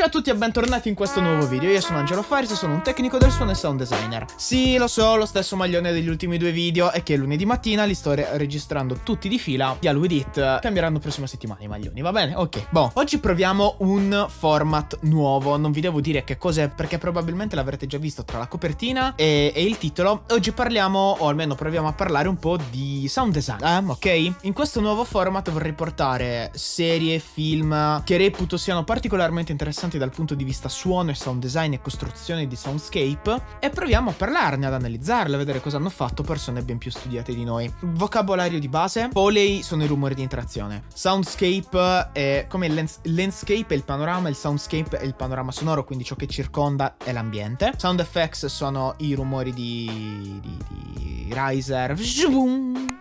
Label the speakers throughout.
Speaker 1: Ciao a tutti e bentornati in questo nuovo video, io sono Angelo Faris sono un tecnico del suono e sound designer Sì, lo so, lo stesso maglione degli ultimi due video è che lunedì mattina li sto re registrando tutti di fila Via With It, cambieranno prossima settimana i maglioni, va bene? Ok, boh, oggi proviamo un format nuovo Non vi devo dire che cos'è perché probabilmente l'avrete già visto tra la copertina e, e, il titolo Oggi parliamo, o almeno proviamo a parlare un po' di sound design, eh? ok? In questo nuovo format vorrei portare serie, film che reputo siano particolarmente interessanti interessanti dal punto di vista suono e sound design e costruzione di soundscape e proviamo a parlarne, ad analizzarle, a vedere cosa hanno fatto persone ben più studiate di noi. Vocabolario di base, Foley sono i rumori di interazione, soundscape è come il lands landscape è il panorama, il soundscape è il panorama sonoro, quindi ciò che circonda è l'ambiente. Sound effects sono i rumori di, di, di riser,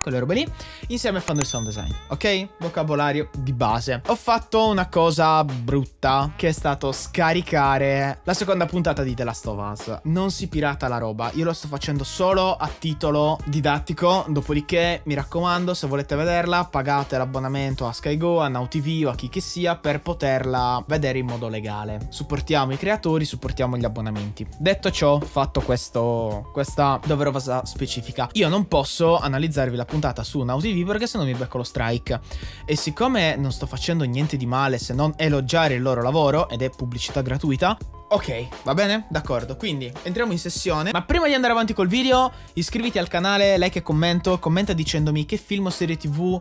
Speaker 1: quelle robe lì, insieme fanno il sound design, ok? Vocabolario di base. Ho fatto una cosa brutta che è stato scaricare la seconda puntata di The Last of Us. Non si pirata la roba, io lo sto facendo solo a titolo didattico, dopodiché mi raccomando se volete vederla pagate l'abbonamento a SkyGo, a NowTV o a chi che sia per poterla vedere in modo legale. Supportiamo i creatori, supportiamo gli abbonamenti. Detto ciò, fatto questo, questa doverosa specifica, io non posso analizzarvi la puntata su Now TV perché sennò mi becco lo strike. E siccome non sto facendo niente di male se non elogiare il loro lavoro, ed è pubblicità gratuita, Ok, va bene? D'accordo, quindi entriamo in sessione. Ma prima di andare avanti col video, iscriviti al canale, like e commento. Commenta dicendomi che film o serie tv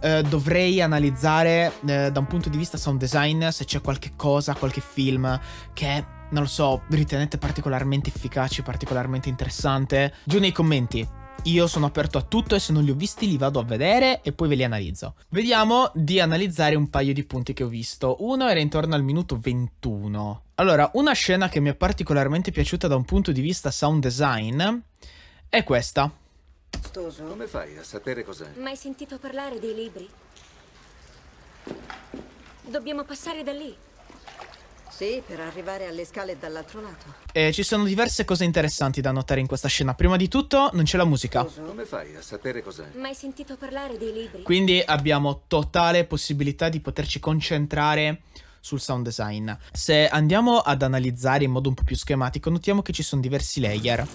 Speaker 1: eh, dovrei analizzare eh, da un punto di vista sound design. Se c'è qualche cosa, qualche film che, non lo so, ritenete particolarmente efficace, particolarmente interessante. Giù nei commenti. Io sono aperto a tutto e se non li ho visti li vado a vedere e poi ve li analizzo. Vediamo di analizzare un paio di punti che ho visto. Uno era intorno al minuto 21. Allora, una scena che mi è particolarmente piaciuta da un punto di vista sound design è questa.
Speaker 2: Stoso, come fai a sapere cos'è?
Speaker 3: Mai sentito parlare dei libri? Dobbiamo passare da lì.
Speaker 4: Sì, per arrivare alle scale dall'altro lato.
Speaker 1: E ci sono diverse cose interessanti da notare in questa scena. Prima di tutto non c'è la musica.
Speaker 2: Come fai a sapere cos'è?
Speaker 3: Mai sentito parlare dei libri?
Speaker 1: Quindi abbiamo totale possibilità di poterci concentrare sul sound design. Se andiamo ad analizzare in modo un po' più schematico, notiamo che ci sono diversi layer.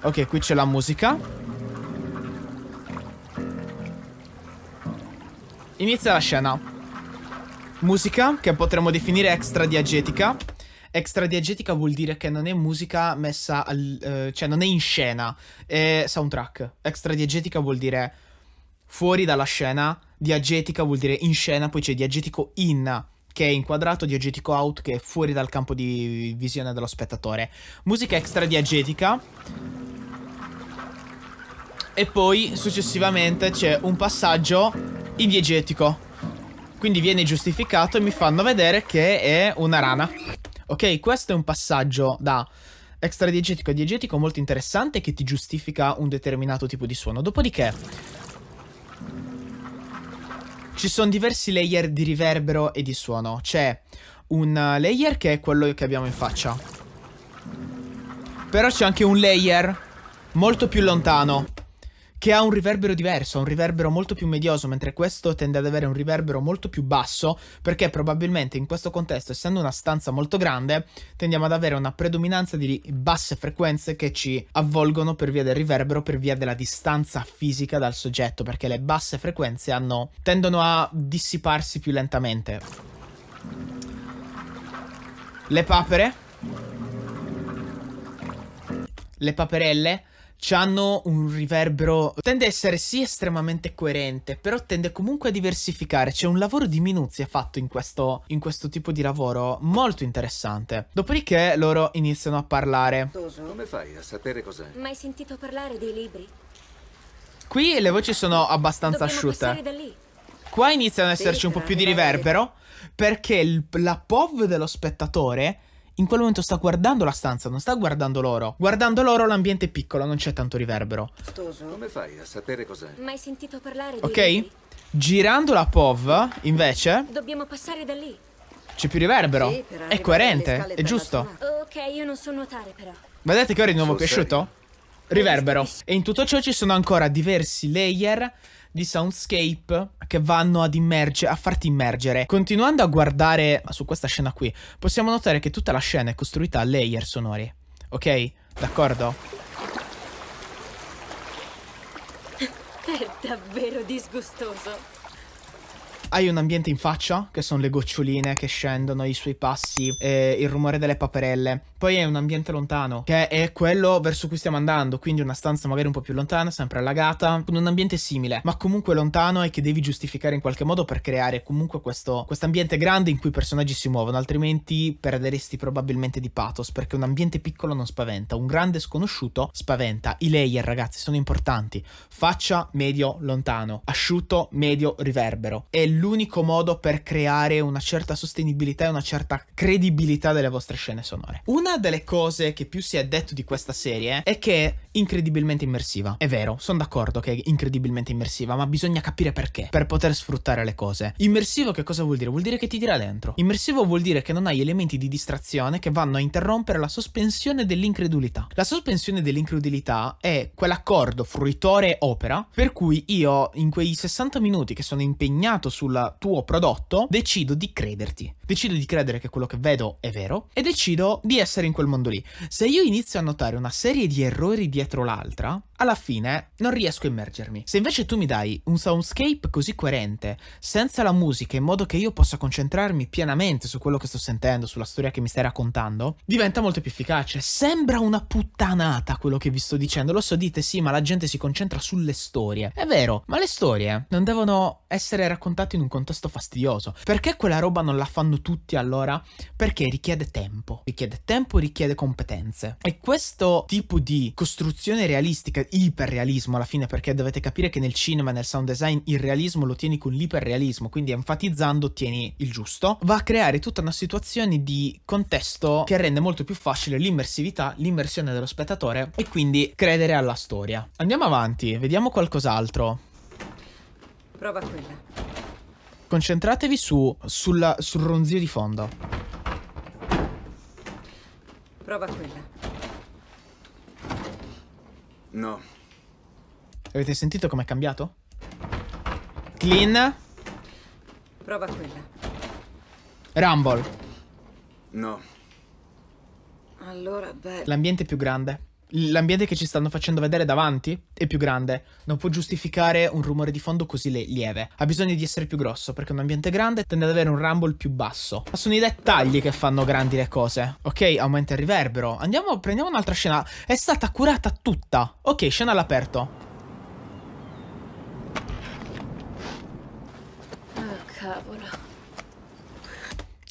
Speaker 1: Ok, qui c'è la musica. Inizia la scena. Musica che potremmo definire extra diegetica. Extra diegetica vuol dire che non è musica messa al... Eh, cioè non è in scena, è soundtrack. Extra diegetica vuol dire fuori dalla scena, diegetica vuol dire in scena, poi c'è diegetico in che è inquadrato, diegetico out che è fuori dal campo di visione dello spettatore. Musica extra diegetica. E poi successivamente c'è un passaggio in diegetico quindi viene giustificato e mi fanno vedere che è una rana. Ok, questo è un passaggio da extradiegetico a diegetico molto interessante che ti giustifica un determinato tipo di suono. Dopodiché ci sono diversi layer di riverbero e di suono. C'è un layer che è quello che abbiamo in faccia. Però c'è anche un layer molto più lontano che ha un riverbero diverso, un riverbero molto più medioso, mentre questo tende ad avere un riverbero molto più basso, perché probabilmente in questo contesto, essendo una stanza molto grande, tendiamo ad avere una predominanza di basse frequenze che ci avvolgono per via del riverbero, per via della distanza fisica dal soggetto, perché le basse frequenze hanno, tendono a dissiparsi più lentamente. Le papere. Le paperelle hanno un riverbero. Tende a essere sì estremamente coerente, però tende comunque a diversificare. C'è un lavoro di minuzia fatto in questo, in questo tipo di lavoro molto interessante. Dopodiché loro iniziano a parlare.
Speaker 2: Come fai a sapere cos'è?
Speaker 3: Mai sentito parlare dei libri?
Speaker 1: Qui le voci sono abbastanza
Speaker 3: Dobbiamo
Speaker 1: asciutte. Qua iniziano ad esserci un po' più di riverbero perché il, la POV dello spettatore in quel momento sta guardando la stanza, non sta guardando loro. Guardando loro l'ambiente è piccolo, non c'è tanto riverbero.
Speaker 2: Stoso, come fai a sapere cos'è?
Speaker 3: Mai sentito parlare
Speaker 1: Ok?
Speaker 3: Libri?
Speaker 1: Girando la POV, invece...
Speaker 3: Dobbiamo passare da lì.
Speaker 1: C'è più riverbero. Sì, è coerente, è giusto.
Speaker 3: Ok, io non so nuotare però.
Speaker 1: Vedete che ora è di nuovo cresciuto? Riverbero. E in tutto ciò ci sono ancora diversi layer di soundscape che vanno ad immergere, a farti immergere. Continuando a guardare su questa scena qui, possiamo notare che tutta la scena è costruita a layer sonori. Ok? D'accordo?
Speaker 3: È davvero disgustoso.
Speaker 1: Hai un ambiente in faccia, che sono le goccioline che scendono, i suoi passi, e il rumore delle paperelle. Poi hai un ambiente lontano, che è quello verso cui stiamo andando, quindi una stanza magari un po' più lontana, sempre allagata, con un ambiente simile, ma comunque lontano e che devi giustificare in qualche modo per creare comunque questo ambiente grande in cui i personaggi si muovono, altrimenti perderesti probabilmente di pathos, perché un ambiente piccolo non spaventa, un grande sconosciuto spaventa. I layer, ragazzi, sono importanti. Faccia, medio, lontano, asciutto, medio, riverbero. E l'unico modo per creare una certa sostenibilità e una certa credibilità delle vostre scene sonore. Una delle cose che più si è detto di questa serie è che è incredibilmente immersiva. È vero, sono d'accordo che è incredibilmente immersiva, ma bisogna capire perché, per poter sfruttare le cose. Immersivo che cosa vuol dire? Vuol dire che ti tira dentro. Immersivo vuol dire che non hai elementi di distrazione che vanno a interrompere la sospensione dell'incredulità. La sospensione dell'incredulità è quell'accordo fruitore-opera per cui io in quei 60 minuti che sono impegnato sul tuo prodotto, decido di crederti. Decido di credere che quello che vedo è vero e decido di essere in quel mondo lì. Se io inizio a notare una serie di errori dietro l'altra, alla fine non riesco a immergermi. Se invece tu mi dai un soundscape così coerente, senza la musica, in modo che io possa concentrarmi pienamente su quello che sto sentendo, sulla storia che mi stai raccontando, diventa molto più efficace. Sembra una puttanata quello che vi sto dicendo. Lo so, dite sì, ma la gente si concentra sulle storie. È vero, ma le storie non devono essere raccontate in un contesto fastidioso. Perché quella roba non la fanno tutti allora? Perché richiede tempo. Richiede tempo, richiede competenze. E questo tipo di costruzione realistica, iperrealismo alla fine, perché dovete capire che nel cinema nel sound design il realismo lo tieni con l'iperrealismo, quindi enfatizzando ottieni il giusto, va a creare tutta una situazione di contesto che rende molto più facile l'immersività, l'immersione dello spettatore e quindi credere alla storia. Andiamo avanti, vediamo qualcos'altro.
Speaker 4: Prova quella.
Speaker 1: Concentratevi su, sulla, sul ronzio di fondo.
Speaker 4: Prova quella.
Speaker 2: No.
Speaker 1: Avete sentito com'è cambiato? Clean.
Speaker 4: Prova quella.
Speaker 1: Rumble.
Speaker 2: No.
Speaker 4: Allora, beh.
Speaker 1: L'ambiente è più grande. L'ambiente che ci stanno facendo vedere davanti è più grande. Non può giustificare un rumore di fondo così lieve. Ha bisogno di essere più grosso perché un ambiente grande tende ad avere un rumble più basso. Ma sono i dettagli che fanno grandi le cose. Ok, aumenta il riverbero. Andiamo, prendiamo un'altra scena. È stata curata tutta. Ok, scena all'aperto.
Speaker 3: Oh, cavolo.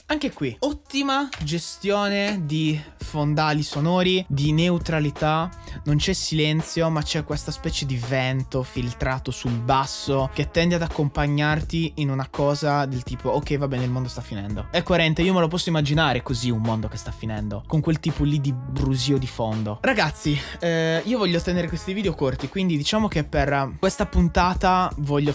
Speaker 1: Anche qui, ottima gestione di fondali sonori, di neutralità, non c'è silenzio ma c'è questa specie di vento filtrato sul basso che tende ad accompagnarti in una cosa del tipo ok va bene il mondo sta finendo. È coerente, io me lo posso immaginare così un mondo che sta finendo, con quel tipo lì di brusio di fondo. Ragazzi, eh, io voglio tenere questi video corti, quindi diciamo che per questa puntata voglio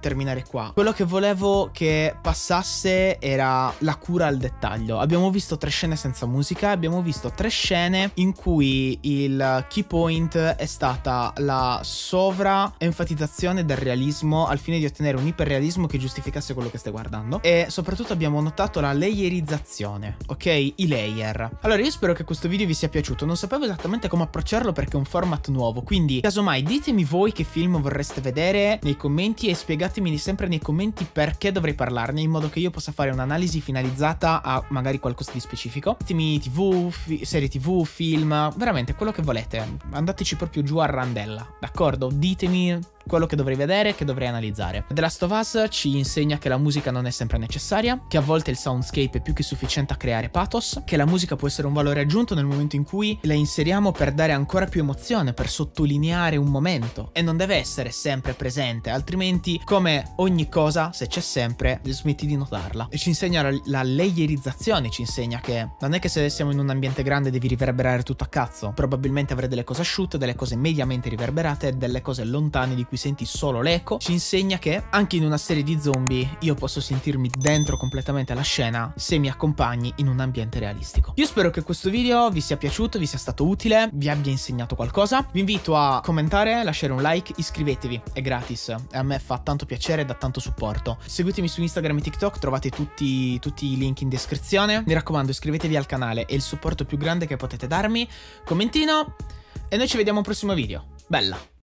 Speaker 1: terminare qua. Quello che volevo che passasse era la cura al dettaglio. Abbiamo visto tre scene senza musica, abbiamo visto tre scene in cui il key point è stata la sovra enfatizzazione del realismo al fine di ottenere un iperrealismo che giustificasse quello che stai guardando e soprattutto abbiamo notato la layerizzazione, ok? I layer. Allora io spero che questo video vi sia piaciuto, non sapevo esattamente come approcciarlo perché è un format nuovo, quindi casomai ditemi voi che film vorreste vedere nei commenti e spiegatemi sempre nei commenti perché dovrei parlarne in modo che io possa fare un'analisi finalizzata a magari qualcosa di specifico. Ditemi tv, serie tv, film, veramente quello che volete. Andateci proprio giù a randella, d'accordo? Ditemi quello che dovrei vedere, che dovrei analizzare. The Last of Us ci insegna che la musica non è sempre necessaria, che a volte il soundscape è più che sufficiente a creare pathos, che la musica può essere un valore aggiunto nel momento in cui la inseriamo per dare ancora più emozione, per sottolineare un momento e non deve essere sempre presente, altrimenti come ogni cosa, se c'è sempre, smetti di notarla. E ci insegna la, la layerizzazione, ci insegna che non è che se siamo in un ambiente grande devi riverberare tutto a cazzo, probabilmente avrai delle cose asciutte, delle cose mediamente riverberate e delle cose lontane di cui senti solo l'eco, ci insegna che anche in una serie di zombie io posso sentirmi dentro completamente alla scena se mi accompagni in un ambiente realistico. Io spero che questo video vi sia piaciuto, vi sia stato utile, vi abbia insegnato qualcosa. Vi invito a commentare, lasciare un like, iscrivetevi, è gratis e a me fa tanto piacere e dà tanto supporto. Seguitemi su Instagram e TikTok, trovate tutti, tutti i link in descrizione. Mi raccomando iscrivetevi al canale, è il supporto più grande che potete darmi. Commentino e noi ci vediamo al prossimo video. Bella!